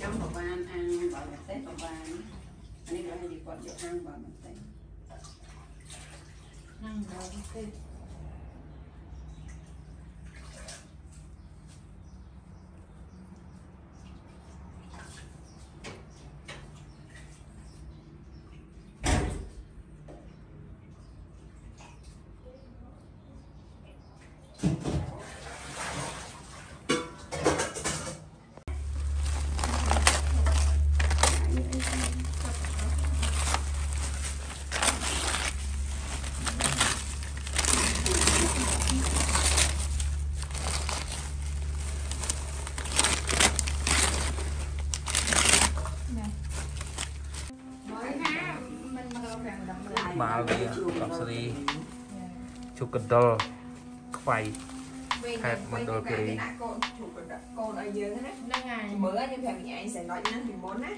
ចាំប្រហែលអានបើមិនទេប្រហែលអានេះគេគាត់យកអានបើមិនទេហ្នឹងបើមិនទេ វាកប់ស្រីជុកកណ្ដុលខ្វៃខេត្តមណ្ឌលគិរីកូនជុកកូនឲ្យយើងណាហ្នឹងហើយមើលខ្ញុំប្រាប់ញ៉ៃសេណុចហ្នឹងពីមុនណា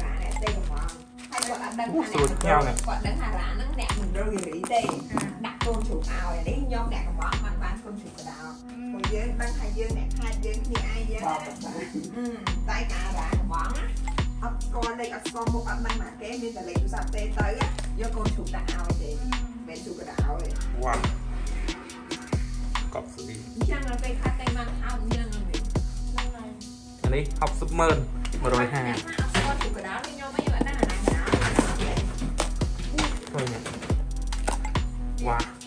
រាអ្នកទេកំងហើយគាត់អត់ដឹងថាអ្នកគាត់ដឹងថារាហ្នឹងអ្នកមណ្ឌលគិរីទេដាក់កូនជុកឲ្យនេះខ្ញុំអ្នកកំងបានបានកូនជុកកដោព្រោះយើងដឹងថាយើងអ្នកខេត្តយើងគ្នាឯងយើងតែការរាកំងណាអត់ស្គាល់លេខអត់ស្គាល់មុខអត់ដឹងថាគេមានតែលេខទូរស័ព្ទទេទៅណា យកកូនឈូកដាក់ឲ្យទេមិនឈូកក៏ដាក់ឲ្យវ៉ាកប់ស្វីអញ្ចឹងពេលខាត់តែបានអោបអញ្ចឹងហ្នឹងហើយអានេះ60ម៉ឺន150គាត់ជូកដាលខ្ញុំអីអត់ដឹងអាណាណាអូយវ៉ា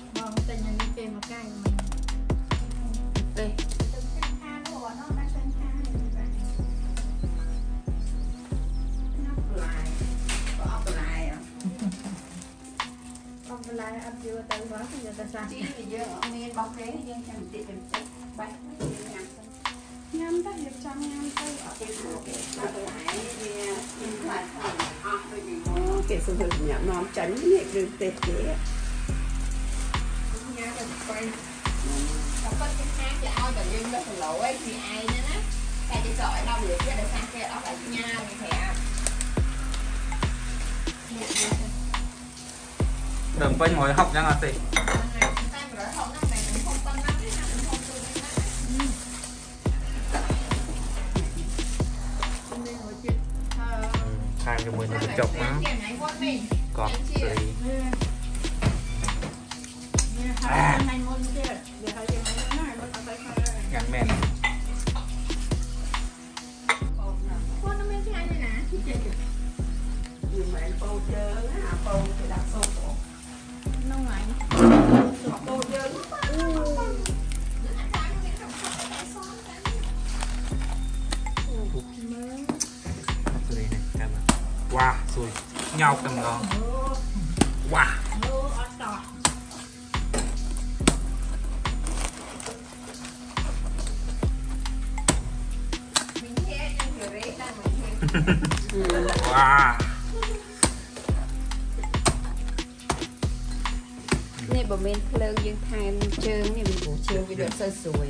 ទៅវត្តយកទៅសាជីយើងអត់មានបោះទេយើងចាំតិចតិចបាច់ញ៉ាំទៅរៀបចំញ៉ាំទៅអត់ទេគេបាត់ឡាយវាមានខ្លាចផងអស់ដូចពីមុនគេសួរញ៉ាំនាំចាញ់នេះគឺទេគេញ៉ាំទៅស្បៃតែប៉ុតគេថាគេឲ្យតែយើងលើកគីឡូឯងពីឯងណាតែគេចោលឲ្យដល់វាទៀតដល់សាគេអត់ឲ្យញ៉ាំគេប្រាប់ đường bên hồi học ra là tỷ hai cái mười nó chọc nó còn tỷ សំឡងវ៉ាវ៉ានេះបើមានភ្លើងយើងថែមជើងនេះវាព្រោះជើងវាដូចសូវស្រួយ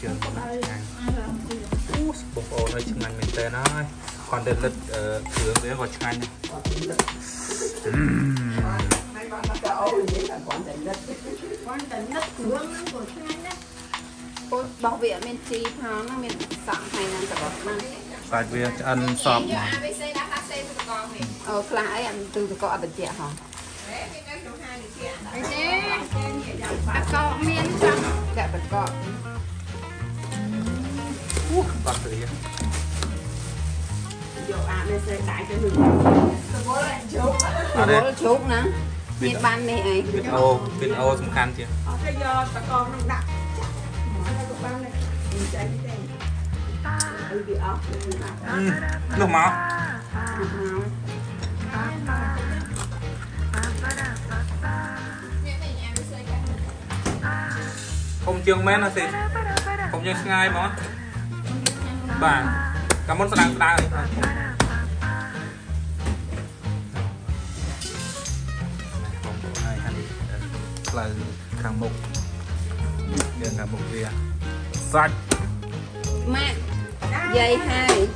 ជើងបងអូនហើយឆ្ងាញ់មែនតើហើយ គាត់ទៅលិតគ្រឿងវាក៏ឆ្ងាញ់ដែរបានតែអូយនិយាយថាគាត់តែលិតគាត់តែលិតគ្រឿងហ្នឹងក៏ឆ្ងាញ់ដែរពោះបោះវាអត់មានជីផងហ្នឹងមានសក់ហើយនឹងសរុបហ្នឹងសាច់វាឆ្អិនសពមកអូខ្លះអីអត់ទូទឹកកកអត់ត្រជាក់ហោះអីទេអកកមានចាំដាក់បកកអូបាក់ទៅ ប់ស្រី vô ăn đây sẽ đại cho mình từ bố lại chú អត់ទេ bố chút nè nhiệt ban này ấy វីដេអូវីដេអូសំខាន់ជាង ở cái giờ bà con nó đặt chắc nó được bao này mình chạy đi đây ừ bị ốc នោះមក Mẹ mình ABC cả ធំជាងមែនណាសិធំជាងឆ្ងាយហ្មងបាទកាមុនស្ដា là hàng mục. Đường là mục kia sạch mẹ. Dây hai.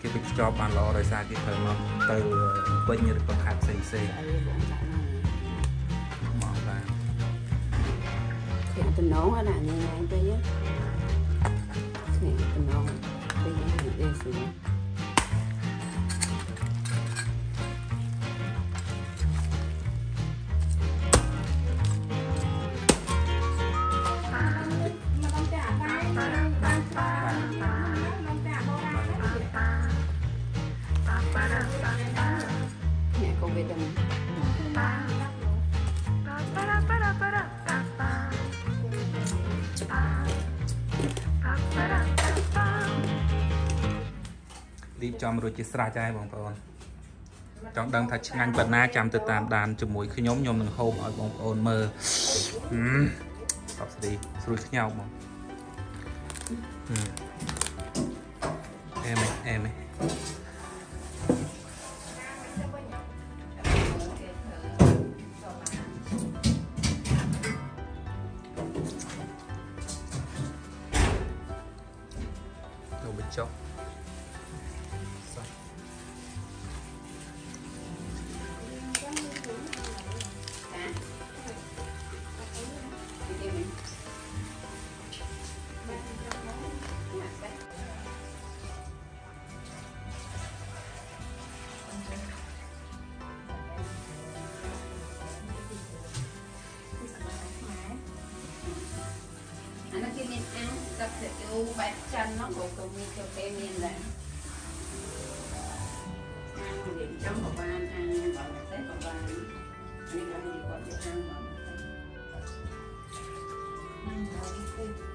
គេទៅខ្ចប់បានល្អដោយសារគេត្រូវមកទៅវិញឬក៏ខាត់ផ្សេងផ្សេង tại vì bọn cả này មកបាទ thì tình nón ở này này này tôi nhé thì tình nón bây giờ thì đi xuống រៀបចំរួចជាស្រេចហើយបងប្អូនចង់ដឹងថាឆ្ងាញ់ប៉ុណ្ណាចាំទៅតាមដានជាមួយខ្ញុំខ្ញុំនឹងហូបឲ្យបងប្អូនមើលហឹមតបស្ដីស្រួយខ្ញោកបងហឹមអែមអែម ងទឹកសាច់រូបែបចិនហ្នឹងក៏ក៏មានក៏គេមានដែរអាំងនិយាយចំក៏បានអាំងបើតែក៏បាននេះក៏មានគាត់ជាអាំងបង អ